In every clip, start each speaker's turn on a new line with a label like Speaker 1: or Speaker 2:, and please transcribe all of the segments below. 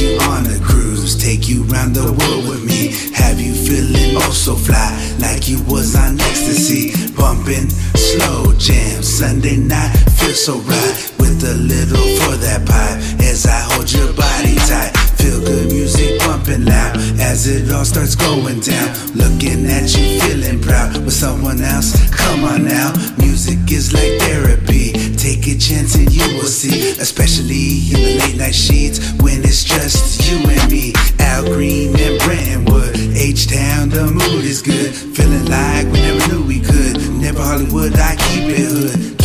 Speaker 1: you on a cruise, take you round the world with me. Have you feeling oh so fly, like you was on ecstasy? Bumping slow jam, Sunday night, feel so right. With a little for that pipe, as I hold your body tight. Feel good music bumping loud as it all starts going down. Looking at you, feeling proud with someone else. Come on now, music is like therapy. Take a chance and you will see, especially in the late night sheets when it's just you and me. Al Green and Brentwood, H Town, the mood is good. Feeling like we never knew we could. Never Hollywood, I keep it hood, keep it hood,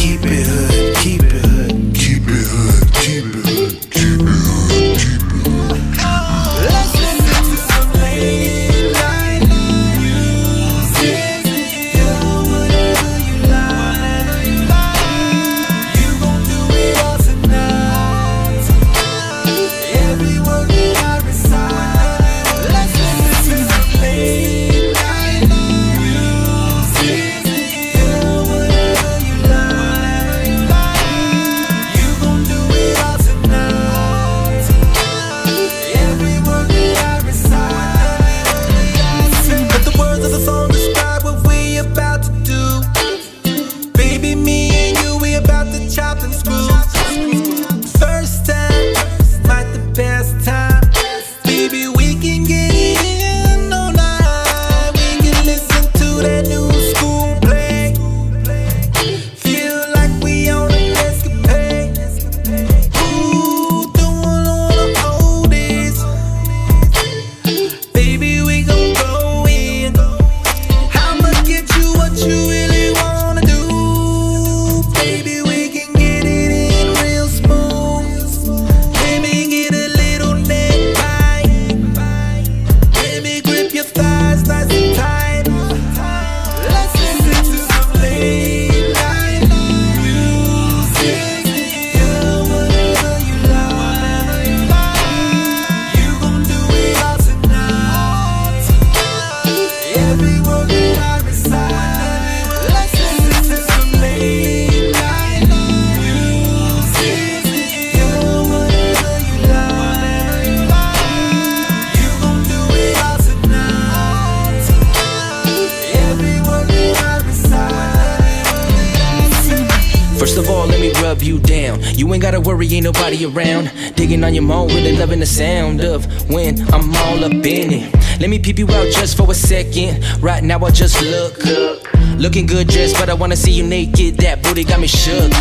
Speaker 2: you down. You ain't gotta worry, ain't nobody around. Digging on your moan, really loving the sound of when I'm all up in it. Let me peep you out just for a second. Right now, I just look. Looking good dressed, but I wanna see you naked. That booty got me shook.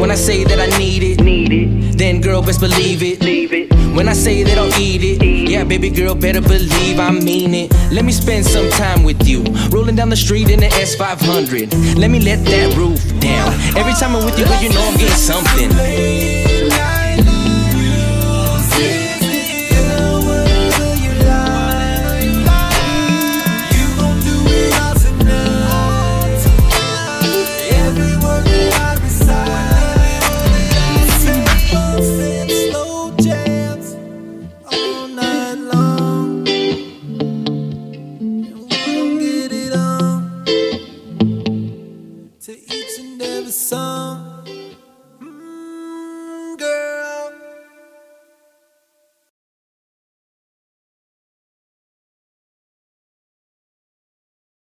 Speaker 2: When I say that I need it, need it. then girl, best believe it. Leave it. When I say that I'll eat it, yeah, baby girl, better believe I mean it. Let me spend some time with you. Rolling down the street in the S500. Let me let that roof down. Time I'm with you, but you know I'm getting something.